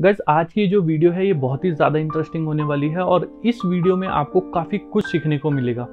Gas आज की जो वीडियो है, ये बहुत ही ज़्यादा इंटरेस्टिंग होने वाली है और इस वीडियो में आपको काफ़ी कुछ सीखने को मिलेगा।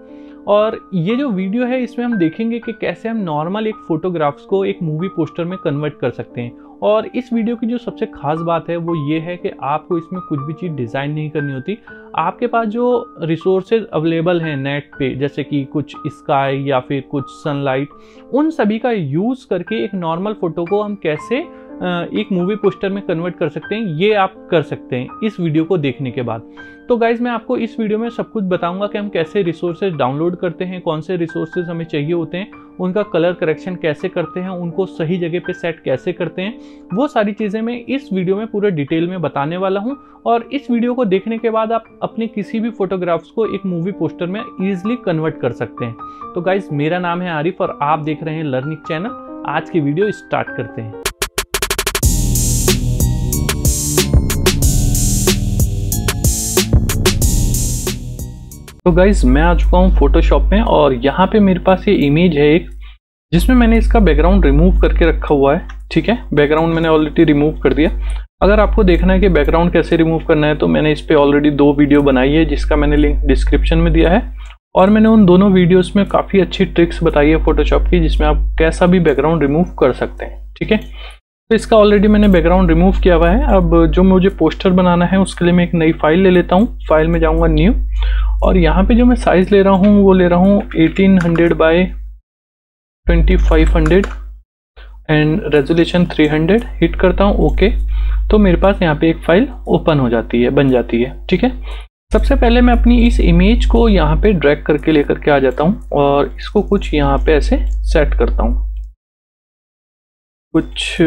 और ये जो वीडियो है, इसमें हम देखेंगे कि कैसे हम नॉर्मल एक फ़ोटोग्राफ्स को एक मूवी पोस्टर में कन्वर्ट कर सकते हैं। और इस वीडियो की जो सबसे खास बात है, वो ये है कि आपको इसमें कुछ भी चीज़ डिज़ाइन नहीं करनी होती। आपके पास जो रिसोर्सेज अवेलेबल हैं नेट पे, जैसे कि कुछ स्काई या फिर कुछ सनलाइट उन सभी का यूज़ करके एक नॉर्मल फ़ोटो को हम कैसे एक मूवी पोस्टर में कन्वर्ट कर सकते हैं, ये आप कर सकते हैं इस वीडियो को देखने के बाद। तो गाइज़ मैं आपको इस वीडियो में सब कुछ बताऊँगा कि हम कैसे रिसोर्सेज डाउनलोड करते हैं, कौन से रिसोर्सेज हमें चाहिए होते हैं, उनका कलर करेक्शन कैसे करते हैं, उनको सही जगह पे सेट कैसे करते हैं, वो सारी चीज़ें मैं इस वीडियो में पूरे डिटेल में बताने वाला हूँ। और इस वीडियो को देखने के बाद आप अपने किसी भी फोटोग्राफ्स को एक मूवी पोस्टर में ईजिली कन्वर्ट कर सकते हैं। तो गाइज़ मेरा नाम है आरिफ और आप देख रहे हैं लर्निंग चैनल आज की वीडियो स्टार्ट करते हैं। तो गाइज़ मैं आ चुका हूँ फोटोशॉप में और यहाँ पे मेरे पास ये इमेज है एक, जिसमें मैंने इसका बैकग्राउंड रिमूव करके रखा हुआ है, ठीक है? बैकग्राउंड मैंने ऑलरेडी रिमूव कर दिया। अगर आपको देखना है कि बैकग्राउंड कैसे रिमूव करना है तो मैंने इस पर ऑलरेडी दो वीडियो बनाई है, जिसका मैंने लिंक डिस्क्रिप्शन में दिया है। और मैंने उन दोनों वीडियोस में काफ़ी अच्छी ट्रिक्स बताई है फोटोशॉप की, जिसमें आप कैसा भी बैकग्राउंड रिमूव कर सकते हैं, ठीक है? तो इसका ऑलरेडी मैंने बैकग्राउंड रिमूव किया हुआ है। अब जो मुझे पोस्टर बनाना है, उसके लिए मैं एक नई फ़ाइल ले लेता हूँ। फ़ाइल में जाऊँगा न्यू और यहाँ पे जो मैं साइज़ ले रहा हूँ, वो ले रहा हूँ 1800 hundred by twenty and resolution 300 hit करता हूँ ओके तो मेरे पास यहाँ पे एक फ़ाइल ओपन हो जाती है, बन जाती है, ठीक है? सबसे पहले मैं अपनी इस इमेज को यहाँ पे ड्रैग करके लेकर के आ जाता हूँ और इसको कुछ यहाँ पे ऐसे सेट करता हूँ। कुछ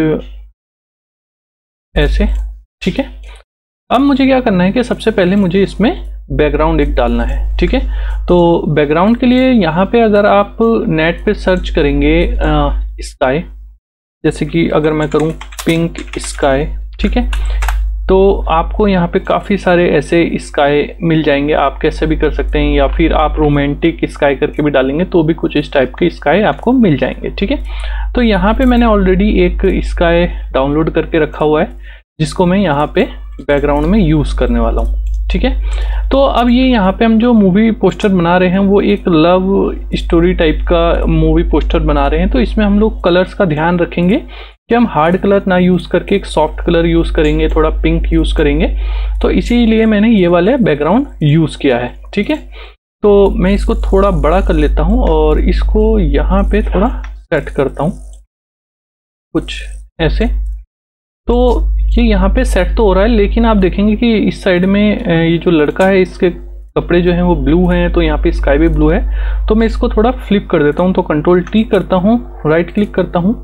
ऐसे, ठीक है? अब मुझे क्या करना है कि सबसे पहले मुझे इसमें बैकग्राउंड एक डालना है, ठीक है? तो बैकग्राउंड के लिए यहाँ पे अगर आप नेट पे सर्च करेंगे स्काई जैसे कि अगर मैं करूँ पिंक स्काई ठीक है? तो आपको यहाँ पे काफ़ी सारे ऐसे स्काई मिल जाएँगे, आप कैसे भी कर सकते हैं, या फिर आप रोमांटिक स्काई करके भी डालेंगे तो भी कुछ इस टाइप के स्काई आपको मिल जाएँगे, ठीक है? तो यहाँ पे मैंने ऑलरेडी एक स्काई डाउनलोड करके रखा हुआ है, जिसको मैं यहाँ पे बैकग्राउंड में यूज़ करने वाला हूँ, ठीक है? तो अब ये यहाँ पे हम जो मूवी पोस्टर बना रहे हैं, वो एक लव स्टोरी टाइप का मूवी पोस्टर बना रहे हैं तो इसमें हम लोग कलर्स का ध्यान रखेंगे कि हम हार्ड कलर ना यूज़ करके एक सॉफ्ट कलर यूज़ करेंगे, थोड़ा पिंक यूज़ करेंगे। तो इसीलिए मैंने ये वाले बैकग्राउंड यूज़ किया है, ठीक है? तो मैं इसको थोड़ा बड़ा कर लेता हूँ और इसको यहाँ पे थोड़ा सेट करता हूँ। कुछ ऐसे। तो ये यहाँ पे सेट तो हो रहा है, लेकिन आप देखेंगे कि इस साइड में ये जो लड़का है, इसके कपड़े जो हैं वो ब्लू हैं तो यहाँ पे स्काई भी ब्लू है। तो मैं इसको थोड़ा फ्लिप कर देता हूँ तो कंट्रोल टी करता हूँ राइट क्लिक करता हूँ।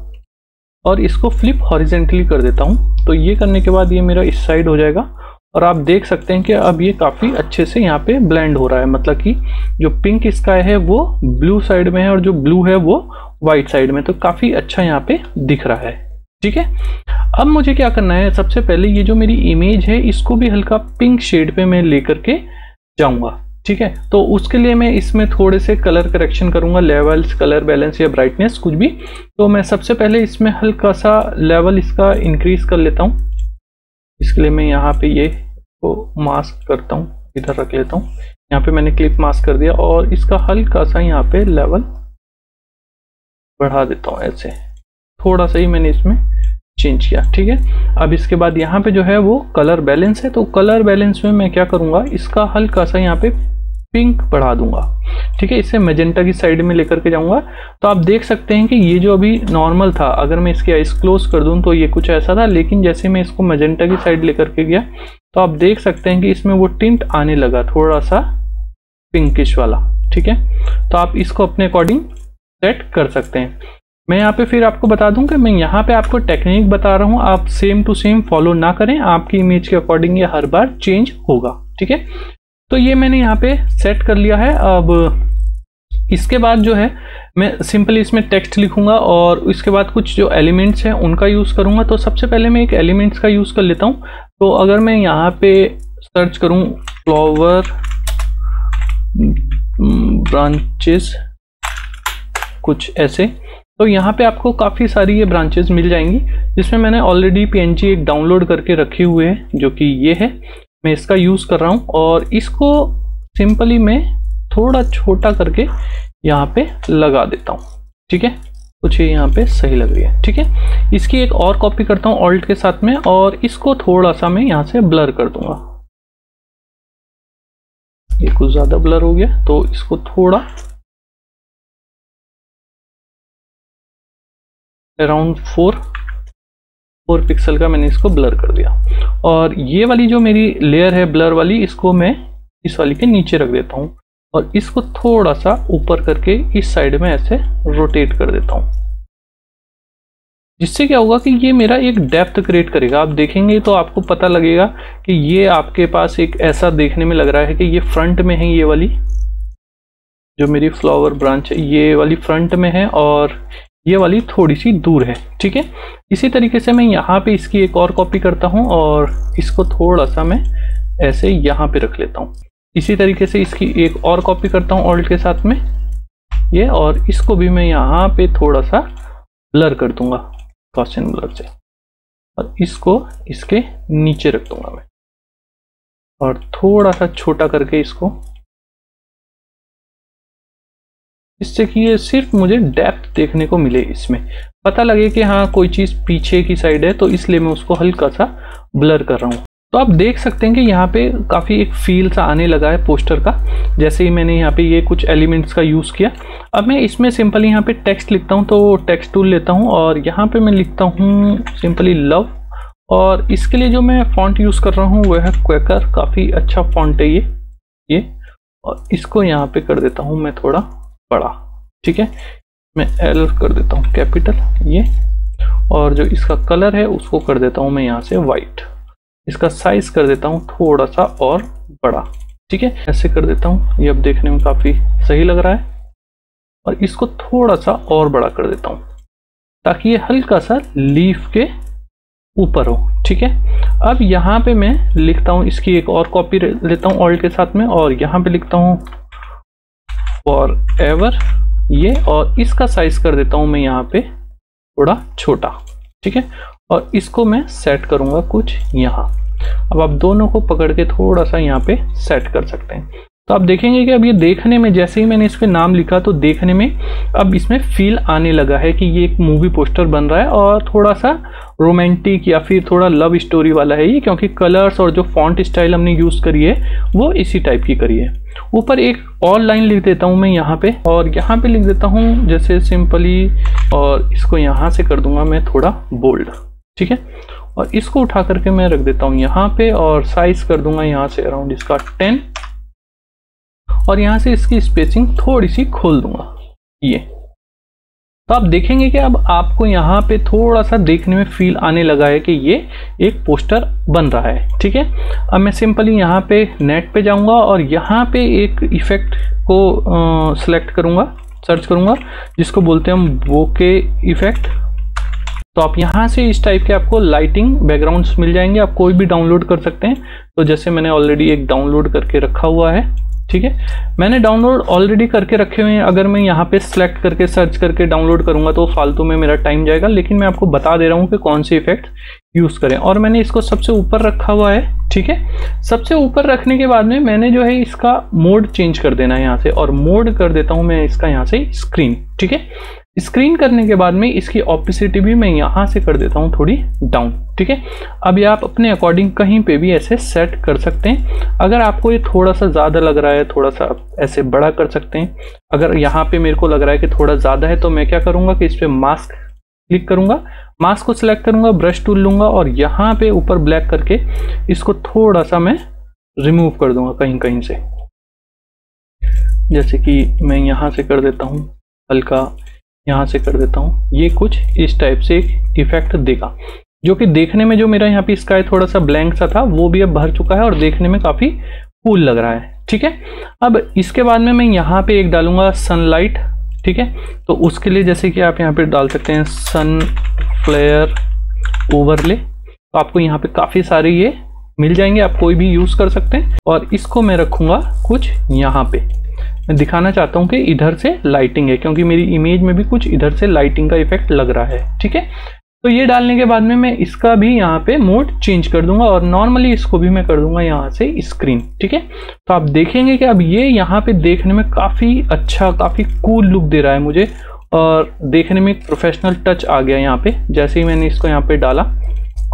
और इसको फ्लिप हॉरिजेंटली कर देता हूँ। तो ये करने के बाद ये मेरा इस साइड हो जाएगा। और आप देख सकते हैं कि अब ये काफ़ी अच्छे से यहाँ पे ब्लेंड हो रहा है। मतलब कि जो पिंक स्काई है वो ब्लू साइड में है और जो ब्लू है वो वाइट साइड में। तो काफ़ी अच्छा यहाँ पे दिख रहा है। ठीक है? अब मुझे क्या करना है? सबसे पहले ये जो मेरी इमेज है, इसको भी हल्का पिंक शेड पे मैं लेकर के जाऊँगा। ठीक है? तो उसके लिए मैं इसमें थोड़े से कलर करेक्शन करूँगा लेवल्स कलर बैलेंस या ब्राइटनेस कुछ भी। तो मैं सबसे पहले इसमें हल्का सा लेवल इसका इंक्रीज कर लेता हूँ। इसके लिए मैं यहाँ पे ये को मास्क करता हूँ, इधर रख लेता हूँ। यहाँ पे मैंने क्लिप मास्क कर दिया और इसका हल्का सा यहाँ पे लेवल बढ़ा देता हूँ ऐसे। थोड़ा सा ही मैंने इसमें चेंज किया, ठीक है? अब इसके बाद यहाँ पे जो है वो कलर बैलेंस है। तो कलर बैलेंस में मैं क्या करूँगा? इसका हल्का सा यहाँ पे पिंक बढ़ा दूँगा। ठीक है, इसे मेजेंटा की साइड में लेकर के जाऊँगा। तो आप देख सकते हैं कि ये जो अभी नॉर्मल था, अगर मैं इसकी आइस क्लोज कर दूँ तो ये कुछ ऐसा था, लेकिन जैसे मैं इसको मेजेंटा की साइड लेकर के गया तो आप देख सकते हैं कि इसमें वो टिंट आने लगा थोड़ा सा पिंकिश वाला। ठीक है? तो आप इसको अपने अकॉर्डिंग सेट कर सकते हैं। मैं यहाँ पे फिर आपको बता दूँ कि मैं यहाँ पे आपको टेक्निक बता रहा हूँ, आप सेम टू सेम फॉलो ना करें, आपकी इमेज के अकॉर्डिंग ये हर बार चेंज होगा। ठीक है? तो ये मैंने यहाँ पे सेट कर लिया है। अब इसके बाद जो है, मैं सिंपली इसमें टेक्स्ट लिखूँगा और इसके बाद कुछ जो एलिमेंट्स हैं उनका यूज़ करूँगा। तो सबसे पहले मैं एक एलिमेंट्स का यूज़ कर लेता हूँ। तो अगर मैं यहाँ पे सर्च करूँ फ्लावर ब्रांचेस कुछ ऐसे तो यहाँ पे आपको काफ़ी सारी ये ब्रांचेस मिल जाएँगी, जिसमें मैंने ऑलरेडी पी एक डाउनलोड करके रखे हुए हैं, जो कि ये है। मैं इसका यूज़ कर रहा हूँ और इसको सिंपली मैं थोड़ा छोटा करके यहाँ पे लगा देता हूँ। ठीक है? कुछ यहाँ पे सही लग रही है। ठीक है? इसकी एक और कॉपी करता हूँ ऑल्ट के साथ में और इसको थोड़ा सा मैं यहाँ से ब्लर कर दूँगा। ये कुछ ज़्यादा ब्लर हो गया तो इसको थोड़ा अराउंड फोर फोर पिक्सल का मैंने इसको ब्लर कर दिया। और ये वाली जो मेरी लेयर है ब्लर वाली, इसको मैं इस वाली के नीचे रख देता हूँ और इसको थोड़ा सा ऊपर करके इस साइड में ऐसे रोटेट कर देता हूँ। जिससे क्या होगा कि ये मेरा एक डेप्थ क्रिएट करेगा। आप देखेंगे तो आपको पता लगेगा कि ये आपके पास एक ऐसा देखने में लग रहा है कि ये फ्रंट में है ये वाली, जो मेरी फ्लावर ब्रांच है, ये वाली फ्रंट में है और ये वाली थोड़ी सी दूर है, ठीक है? इसी तरीके से मैं यहाँ पे इसकी एक और कॉपी करता हूँ और इसको थोड़ा सा मैं ऐसे यहाँ पे रख लेता हूँ। इसी तरीके से इसकी एक और कॉपी करता हूँ ऑल्ट के साथ में, ये और इसको भी मैं यहाँ पे थोड़ा सा ब्लर कर दूँगा क्वेश्चन ब्लर से। और इसको इसके नीचे रख दूँगा मैं। और थोड़ा सा छोटा करके इसको जिससे कि ये सिर्फ़ मुझे डेप्थ देखने को मिले इसमें। पता लगे कि हाँ कोई चीज़ पीछे की साइड है तो इसलिए मैं उसको हल्का सा ब्लर कर रहा हूँ। तो आप देख सकते हैं कि यहाँ पे काफ़ी एक फील सा आने लगा है पोस्टर का। जैसे ही मैंने यहाँ पे ये कुछ एलिमेंट्स का यूज़ किया। अब मैं इसमें सिंपली यहाँ पे टेक्स्ट लिखता हूँ तो टेक्स्ट टूल लेता हूँ और यहाँ पे मैं लिखता हूँ सिंपली लव और इसके लिए जो मैं फॉन्ट यूज़ कर रहा हूँ, वह है क्वेकर काफ़ी अच्छा फॉन्ट है ये ये। और इसको यहाँ पे कर देता हूँ मैं थोड़ा। बड़ा, ठीक है? मैं एल कर देता हूँ कैपिटल, ये, और जो इसका कलर है उसको कर देता हूँ मैं यहाँ से वाइट इसका साइज़ कर देता हूँ थोड़ा सा और बड़ा, ठीक है? ऐसे कर देता हूँ, ये अब देखने में काफ़ी सही लग रहा है। और इसको थोड़ा सा और बड़ा कर देता हूँ, ताकि ये हल्का सा लीफ के ऊपर हो, ठीक है? अब यहाँ पे मैं लिखता हूँ, इसकी एक और कॉपी लेता हूँ ऑल्ट के साथ में, और यहाँ पे लिखता हूँ फॉर एवर ये और इसका साइज़ कर देता हूँ मैं यहाँ पे थोड़ा छोटा, ठीक है? और इसको मैं सेट करूँगा कुछ यहाँ। अब आप दोनों को पकड़ के थोड़ा सा यहाँ पे सेट कर सकते हैं। तो आप देखेंगे कि अब ये देखने में, जैसे ही मैंने इस पर नाम लिखा तो देखने में अब इसमें फील आने लगा है कि ये एक मूवी पोस्टर बन रहा है और थोड़ा सा रोमांटिक या फिर थोड़ा लव स्टोरी वाला है ये, क्योंकि कलर्स और जो फॉन्ट स्टाइल हमने यूज़ करी है, वो इसी टाइप की करी है। ऊपर एक और लाइन लिख देता हूँ मैं यहाँ पे, और यहाँ पे लिख देता हूँ जैसे सिंपली और इसको यहाँ से कर दूँगा मैं थोड़ा बोल्ड ठीक है? और इसको उठा करके मैं रख देता हूँ यहाँ पे, और साइज़ कर दूँगा यहाँ से अराउंड इसका टेन और यहाँ से इसकी स्पेसिंग थोड़ी सी खोल दूँगा। ये। तो आप देखेंगे कि अब आपको यहाँ पे थोड़ा सा देखने में फील आने लगा है कि ये एक पोस्टर बन रहा है, ठीक है? अब मैं सिंपली यहाँ पे नेट पे जाऊँगा और यहाँ पे एक इफ़ेक्ट को सिलेक्ट करूँगा सर्च करूँगा, जिसको बोलते हैं हम बोके इफ़ेक्ट तो आप यहाँ से इस टाइप के आपको लाइटिंग बैकग्राउंड्स मिल जाएँगे, आप कोई भी डाउनलोड कर सकते हैं। तो जैसे मैंने ऑलरेडी एक डाउनलोड करके रखा हुआ है ठीक है? मैंने डाउनलोड ऑलरेडी करके रखे हुए हैं। अगर मैं यहाँ पे सेलेक्ट करके सर्च करके डाउनलोड करूँगा तो फालतू में मेरा टाइम जाएगा, लेकिन मैं आपको बता दे रहा हूँ कि कौन से इफ़ेक्ट यूज़ करें। और मैंने इसको सबसे ऊपर रखा हुआ है, ठीक है? सबसे ऊपर रखने के बाद में मैंने जो है इसका मोड चेंज कर देना है यहाँ से, और मोड कर देता हूँ मैं इसका यहाँ से स्क्रीन ठीक है? स्क्रीन करने के बाद में इसकी ऑपिसिटी भी मैं यहाँ से कर देता हूँ थोड़ी डाउन ठीक है? अब ये आप अपने अकॉर्डिंग कहीं पे भी ऐसे सेट कर सकते हैं। अगर आपको ये थोड़ा सा ज़्यादा लग रहा है थोड़ा सा ऐसे बड़ा कर सकते हैं। अगर यहाँ पे मेरे को लग रहा है कि थोड़ा ज़्यादा है तो मैं क्या करूँगा कि इस पर मास्क क्लिक करूँगा। मास्क को सिलेक्ट करूँगा ब्रश टूल लूँगा और यहाँ पे ऊपर ब्लैक करके इसको थोड़ा सा मैं रिमूव कर दूँगा कहीं कहीं से। जैसे कि मैं यहाँ से कर देता हूँ, हल्का यहाँ से कर देता हूँ। ये कुछ इस टाइप से एक इफ़ेक्ट देगा। जो कि देखने में जो मेरा यहाँ पे स्काई थोड़ा सा ब्लैंक सा था, वो भी अब भर चुका है और देखने में काफ़ी कूल लग रहा है। ठीक है? अब इसके बाद में मैं यहाँ पे एक डालूँगा सनलाइट ठीक है? तो उसके लिए जैसे कि आप यहाँ पे डाल सकते हैं सन फ्लेयर ओवरले तो आपको यहाँ पे काफ़ी सारे ये मिल जाएँगे, आप कोई भी यूज़ कर सकते हैं। और इसको मैं रखूँगा कुछ यहाँ पे। मैं दिखाना चाहता हूँ कि इधर से लाइटिंग है, क्योंकि मेरी इमेज में भी कुछ इधर से लाइटिंग का इफ़ेक्ट लग रहा है, ठीक है? तो ये डालने के बाद में मैं इसका भी यहाँ पे मोड चेंज कर दूँगा और नॉर्मली इसको भी मैं कर दूँगा यहाँ से स्क्रीन ठीक है? तो आप देखेंगे कि अब ये यहाँ पे देखने में काफ़ी अच्छा काफ़ी कूल लुक दे रहा है मुझे और देखने में एक प्रोफेशनल टच आ गया यहाँ पे, जैसे ही मैंने इसको यहाँ पे डाला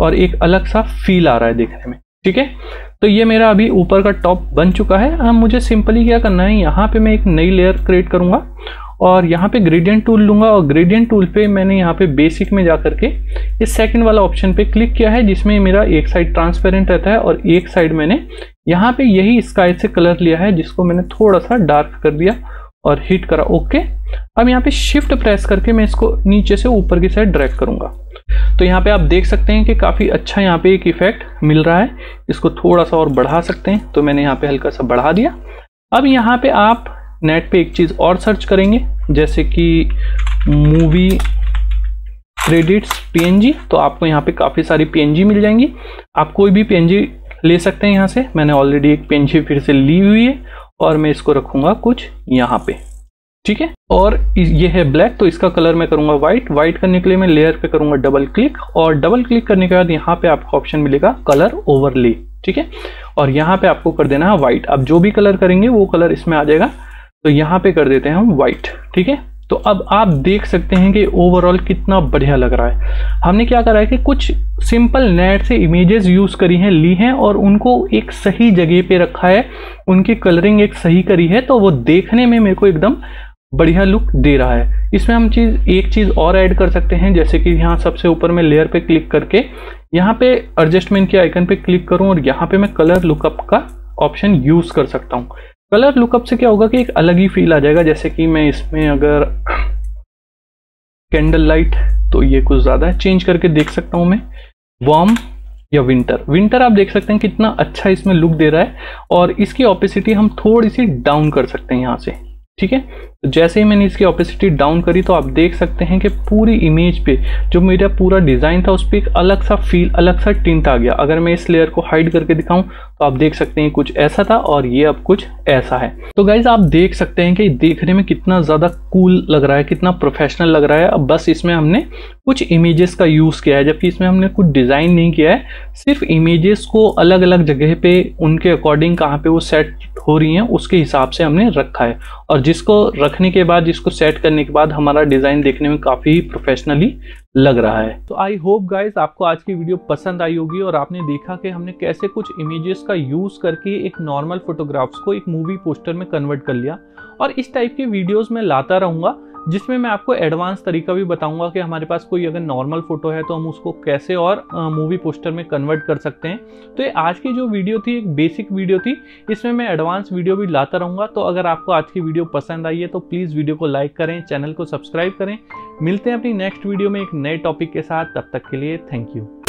और एक अलग सा फील आ रहा है देखने में। ठीक है? तो ये मेरा अभी ऊपर का टॉप बन चुका है। अब मुझे सिंपली क्या करना है? यहाँ पे मैं एक नई लेयर क्रिएट करूँगा और यहाँ पे ग्रेडियंट टूल लूँगा और ग्रेडियंट टूल पे मैंने यहाँ पे बेसिक में जा करके इस सेकंड वाला ऑप्शन पे क्लिक किया है, जिसमें मेरा एक साइड ट्रांसपेरेंट रहता है और एक साइड मैंने यहाँ पे यही स्काई से कलर लिया है, जिसको मैंने थोड़ा सा डार्क कर दिया और हिट करा। ओके अब यहाँ पे शिफ्ट प्रेस करके मैं इसको नीचे से ऊपर की साइड ड्रैग करूँगा। तो यहाँ पे आप देख सकते हैं कि काफ़ी अच्छा यहाँ पे एक इफ़ेक्ट मिल रहा है। इसको थोड़ा सा और बढ़ा सकते हैं तो मैंने यहाँ पे हल्का सा बढ़ा दिया। अब यहाँ पे आप नेट पे एक चीज़ और सर्च करेंगे, जैसे कि मूवी क्रेडिट्स पीएनजी तो आपको यहाँ पे काफ़ी सारी पीएनजी मिल जाएँगी। आप कोई भी पीएनजी ले सकते हैं यहाँ से। मैंने ऑलरेडी एक पीएनजी फिर से ली हुई है और मैं इसको रखूँगा कुछ यहाँ पे। ठीक है? और ये है ब्लैक तो इसका कलर मैं करूँगा व्हाइट व्हाइट करने के लिए मैं लेयर पे करूँगा डबल क्लिक और डबल क्लिक करने के बाद यहाँ पे आपको ऑप्शन मिलेगा कलर ओवरले ठीक है? और यहाँ पे आपको कर देना है व्हाइट अब जो भी कलर करेंगे, वो कलर इसमें आ जाएगा. तो यहाँ पे कर देते हैं हम व्हाइट ठीक है? तो अब आप देख सकते हैं कि ओवरऑल कितना बढ़िया लग रहा है। हमने क्या करा है कि कुछ सिंपल नेट से इमेजेस यूज़ करी हैं, ली हैं और उनको एक सही जगह पे रखा है। उनकी कलरिंग एक सही करी है तो वो देखने में मेरे को एकदम बढ़िया लुक दे रहा है। इसमें हम चीज़, एक चीज़ और ऐड कर सकते हैं, जैसे कि यहाँ सबसे ऊपर में लेयर पे क्लिक करके, यहाँ पे एडजस्टमेंट के आइकन पे क्लिक करूँ और यहाँ पे मैं कलर लुकअप का ऑप्शन यूज़ कर सकता हूँ। कलर लुकअप से क्या होगा कि एक अलग ही फील आ जाएगा, जैसे कि मैं इसमें अगर कैंडल लाइट तो ये कुछ ज़्यादा है। चेंज करके देख सकता हूँ मैं। वार्म या विंटर विंटर आप देख सकते हैं कितना अच्छा इसमें लुक दे रहा है और इसकी ऑपेसिटी हम थोड़ी सी डाउन कर सकते हैं यहाँ से। ठीक है? तो जैसे ही मैंने इसकी ऑपेसिटी डाउन करी तो आप देख सकते हैं कि पूरी इमेज पे जो मेरा पूरा डिज़ाइन था, उस पर एक अलग सा फील अलग सा टिंट आ गया। अगर मैं इस लेयर को हाइड करके दिखाऊँ तो आप देख सकते हैं कुछ ऐसा था और ये अब कुछ ऐसा है। तो गाइज़ आप देख सकते हैं कि देखने में कितना ज़्यादा कूल लग रहा है, कितना प्रोफेशनल लग रहा है। अब बस इसमें हमने कुछ इमेजेस का यूज़ किया है, जबकि इसमें हमने कुछ डिज़ाइन नहीं किया है। सिर्फ़ इमेजेस को अलग अलग जगह पे, उनके अकॉर्डिंग कहाँ पे वो सेट हो रही हैं, उसके हिसाब से हमने रखा है। और जिसको रखने के बाद, जिसको सेट करने के बाद हमारा डिज़ाइन देखने में काफ़ी प्रोफेशनली लग रहा है। तो आई होप गाइज़ आपको आज की वीडियो पसंद आई होगी और आपने देखा कि हमने कैसे कुछ इमेजेस का यूज़ करके एक नॉर्मल फोटोग्राफ्स को एक मूवी पोस्टर में कन्वर्ट कर लिया। और इस टाइप की वीडियोज़ में लाता रहूँगा। जिसमें मैं आपको एडवांस तरीका भी बताऊँगा कि हमारे पास कोई अगर नॉर्मल फ़ोटो है तो हम उसको कैसे और मूवी पोस्टर में कन्वर्ट कर सकते हैं। तो ये आज की जो वीडियो थी, एक बेसिक वीडियो थी, इसमें मैं एडवांस वीडियो भी लाता रहूँगा। तो अगर आपको आज की वीडियो पसंद आई है तो प्लीज़ वीडियो को लाइक करें चैनल को सब्सक्राइब करें। मिलते हैं अपनी नेक्स्ट वीडियो में एक नए टॉपिक के साथ। तब तक के लिए थैंक यू